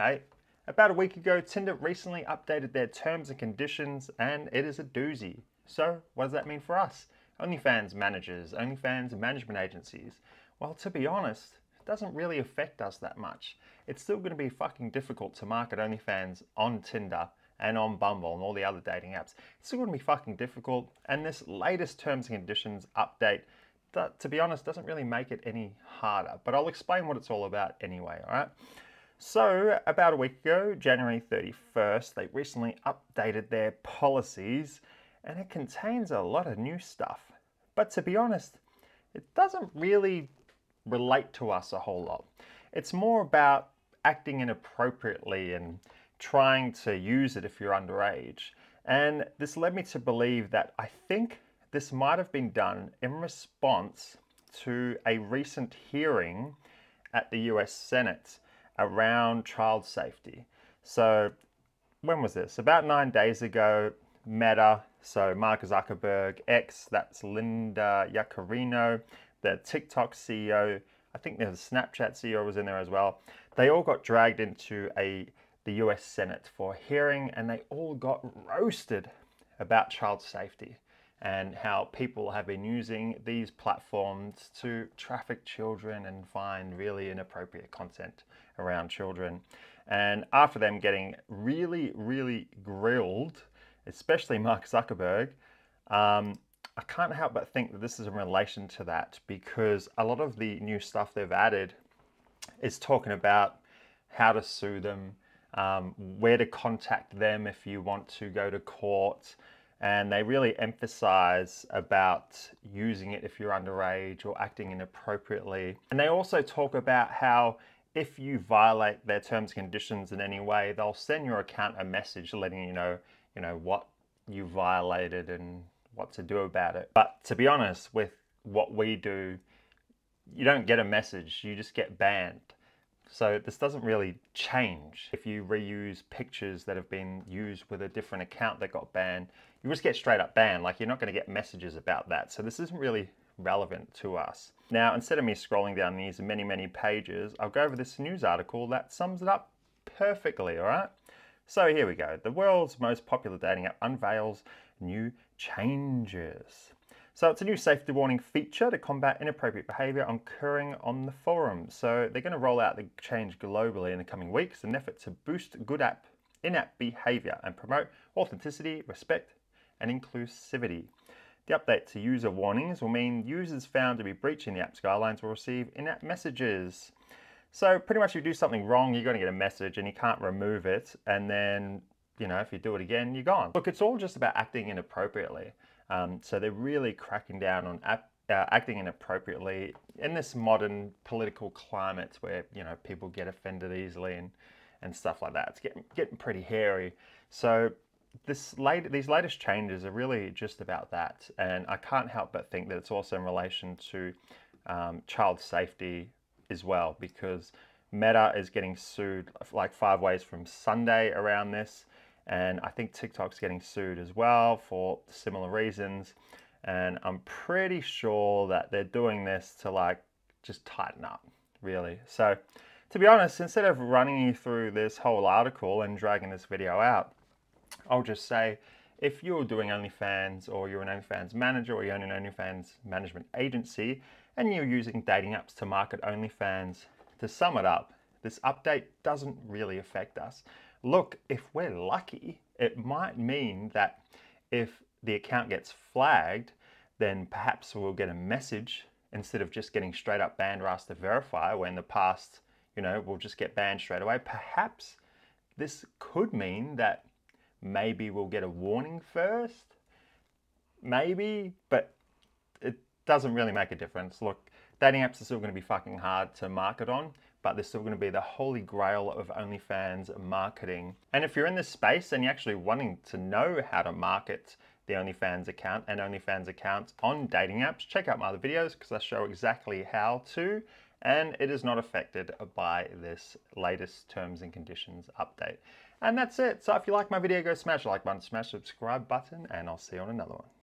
Hey, about a week ago, Tinder recently updated their terms and conditions, and it is a doozy. So, what does that mean for us? OnlyFans managers, OnlyFans management agencies. Well, to be honest, it doesn't really affect us that much. It's still going to be fucking difficult to market OnlyFans on Tinder and on Bumble and all the other dating apps. It's still going to be fucking difficult, and this latest terms and conditions update, to be honest, doesn't really make it any harder. But I'll explain what it's all about anyway, all right? So, about a week ago, January 31st, they recently updated their policies and it contains a lot of new stuff. But to be honest, it doesn't really relate to us a whole lot. It's more about acting inappropriately and trying to use it if you're underage. And this led me to believe that I think this might have been done in response to a recent hearing at the US Senate around child safety. So when was this? About nine days ago, Meta, so Mark Zuckerberg, X, that's Linda Yaccarino, the TikTok CEO, I think the Snapchat CEO was in there as well. They all got dragged into a the US Senate for a hearing and they all got roasted about child safety and how people have been using these platforms to traffic children and find really inappropriate content around children. And after them getting really, really grilled, especially Mark Zuckerberg, um, I can't help but think that this is in relation to that because a lot of the new stuff they've added is talking about how to sue them, um, where to contact them if you want to go to court, and they really emphasize about using it if you're underage or acting inappropriately. And they also talk about how if you violate their terms and conditions in any way, they'll send your account a message letting you know, you know, what you violated and what to do about it. But to be honest, with what we do, you don't get a message, you just get banned. So this doesn't really change. If you reuse pictures that have been used with a different account that got banned, you just get straight up banned. Like you're not going to get messages about that. So this isn't really relevant to us. Now, instead of me scrolling down these many, many pages, I'll go over this news article that sums it up perfectly, all right? So here we go. The world's most popular dating app unveils new changes. So it's a new safety warning feature to combat inappropriate behavior occurring on the forum. So they're going to roll out the change globally in the coming weeks in an effort to boost good app in-app behavior and promote authenticity, respect, and inclusivity. The update to user warnings will mean users found to be breaching the app's guidelines will receive in-app messages. So pretty much if you do something wrong, you're going to get a message and you can't remove it. And then, you know, if you do it again, you're gone. Look, it's all just about acting inappropriately. Um, so they're really cracking down on app, uh, acting inappropriately in this modern political climate where you know people get offended easily and and stuff like that. It's getting getting pretty hairy. So this late, these latest changes are really just about that, and I can't help but think that it's also in relation to um, child safety as well because Meta is getting sued like five ways from Sunday around this. And I think TikTok's getting sued as well for similar reasons. And I'm pretty sure that they're doing this to like just tighten up, really. So to be honest, instead of running you through this whole article and dragging this video out, I'll just say, if you're doing OnlyFans or you're an OnlyFans manager or you own an OnlyFans management agency and you're using dating apps to market OnlyFans, to sum it up, this update doesn't really affect us look, if we're lucky, it might mean that if the account gets flagged, then perhaps we'll get a message instead of just getting straight up banned or asked to verify, where in the past, you know, we'll just get banned straight away. Perhaps this could mean that maybe we'll get a warning first. Maybe, but it doesn't really make a difference. Look, dating apps are still going to be fucking hard to market on but they're still going to be the holy grail of OnlyFans marketing. And if you're in this space and you're actually wanting to know how to market the OnlyFans account and OnlyFans accounts on dating apps, check out my other videos because I show exactly how to and it is not affected by this latest terms and conditions update. And that's it. So if you like my video, go smash the like button, smash the subscribe button, and I'll see you on another one.